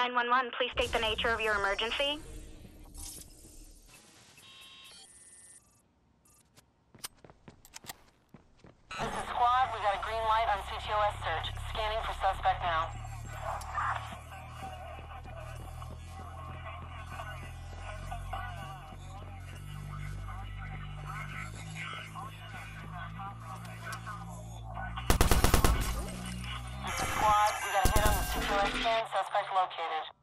911, please state the nature of your emergency. This is squad. We got a green light on CTOS search. Scanning for suspect now. Suspect located.